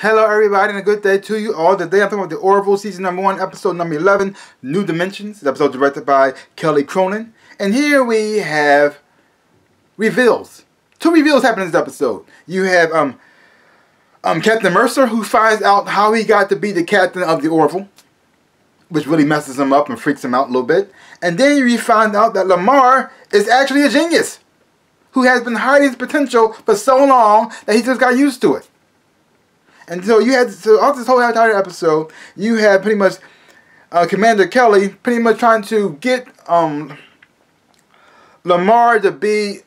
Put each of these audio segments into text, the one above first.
Hello, everybody, and a good day to you all. Today I'm talking about the Orville season number one, episode number 11, New Dimensions. The episode directed by Kelly Cronin. And here we have reveals. Two reveals happen in this episode. You have um, um, Captain Mercer, who finds out how he got to be the captain of the Orville, which really messes him up and freaks him out a little bit. And then you find out that LaMarr is actually a genius who has been hiding his potential for so long that he just got used to it. And so you had so all this whole entire episode, you had pretty much uh, Commander Kelly pretty much trying to get um, LaMarr to be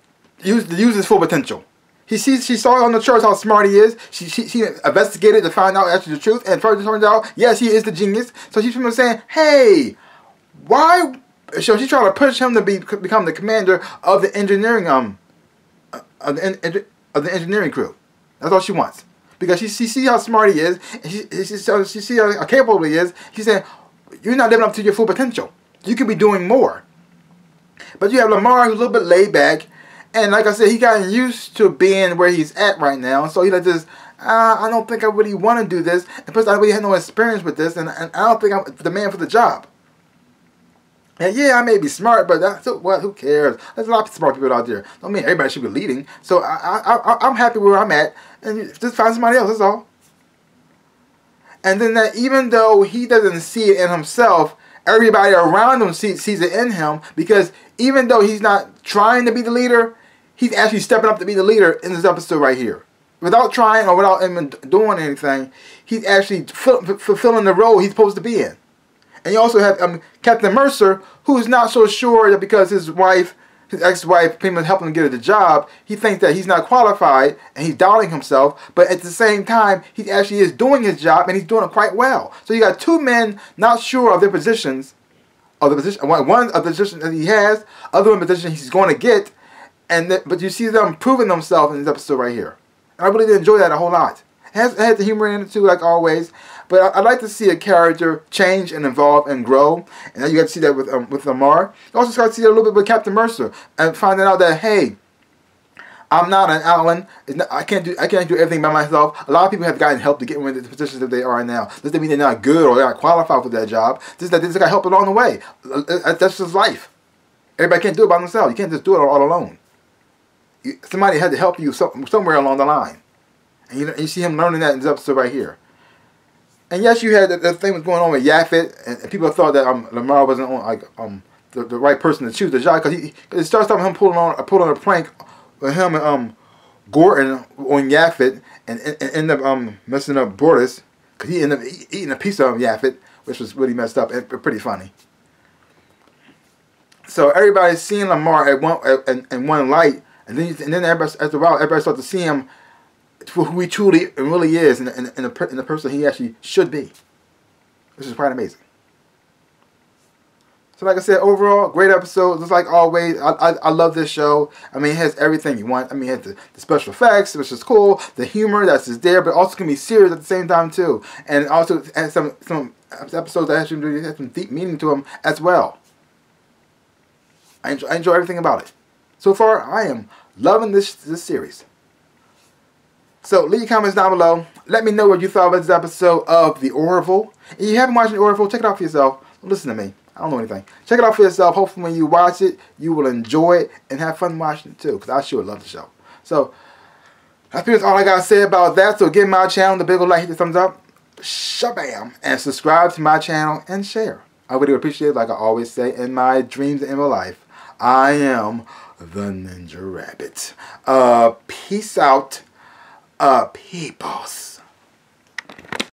use to use his full potential. He sees she saw on the chart how smart he is. She, she, she investigated to find out actually the truth, and it turns out yes he is the genius. So she's pretty saying, hey, why? So she's trying to push him to be become the commander of the engineering um of the, of the engineering crew. That's all she wants because she, she see how smart he is, and she, she, she, she see how capable he is. She said, you're not living up to your full potential. You could be doing more. But you have LaMarr who's a little bit laid back, and like I said, he got used to being where he's at right now. So he's like this, uh, I don't think I really want to do this. And plus, I really had no experience with this, and, and I don't think I'm the man for the job. And yeah, I may be smart, but that's what? Who cares? There's a lot of smart people out there. Don't mean everybody should be leading. So I, I, I, I'm happy where I'm at, and just find somebody else. That's all. And then that even though he doesn't see it in himself, everybody around him see, sees it in him because even though he's not trying to be the leader, he's actually stepping up to be the leader in this episode right here. Without trying or without even doing anything, he's actually fulfilling the role he's supposed to be in. And you also have um, Captain Mercer, who's not so sure that because his wife, his ex-wife, pretty much helping him get the job, he thinks that he's not qualified and he's doubting himself. But at the same time, he actually is doing his job and he's doing it quite well. So you got two men not sure of their positions, of the position, one of the position that he has, other one position he's going to get, and but you see them proving themselves in this episode right here. And I really did enjoy that a whole lot. It has, it has the humor in it too, like always. But I, would like to see a character change and evolve and grow. And you got to see that with um, with LaMarr. You also start to see a little bit with Captain Mercer and finding out that hey, I'm not an. Not, I can't do I can't do everything by myself. A lot of people have gotten help to get into the positions that they are now. Doesn't mean they're not good or they're not qualified for that job. This that they just got help along the way. Uh, uh, that's just life. Everybody can't do it by themselves. You can't just do it all alone. Somebody had to help you somewhere along the line. And you, you see him learning that in this episode right here. And yes, you had the, the thing was going on with Yaphit, and, and people thought that um, LaMarr wasn't on like um the, the right person to choose the job because he it starts off with him pulling on pulling on a prank with him and um Gordon on Yaphit and, and, and end up um messing up Bortus because he ended up eating a piece of Yaphit, which was really messed up and pretty funny. So everybody's seeing LaMarr at one at, in one light, and then and then after a while, everybody starts to see him for who he truly and really is and, and, and, the, and the person he actually should be. Which is quite amazing. So like I said, overall, great episode. Just like always, I, I, I, love this show. I mean, it has everything you want. I mean, it has the, the special effects, which is cool. The humor that's just there, but also can be serious at the same time too. And also some some episodes that actually have some deep meaning to them as well. I enjoy, I enjoy everything about it. So far, I am loving this this series. So leave your comments down below. Let me know what you thought about this episode of The Orville. If you haven't watched The Orville, check it out for yourself. Listen to me. I don't know anything. Check it out for yourself. Hopefully when you watch it, you will enjoy it and have fun watching it too. Because I sure love the show. So, I think that's all I got to say about that. So give my channel the big old like, hit the thumbs up. Shabam. And subscribe to my channel and share. I really appreciate it. Like I always say in my dreams and in my life. I am the Ninja Rabbit. Uh, peace out uh, peoples.